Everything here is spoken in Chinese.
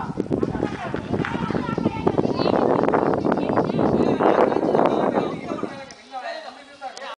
了。